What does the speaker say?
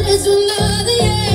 Is another year.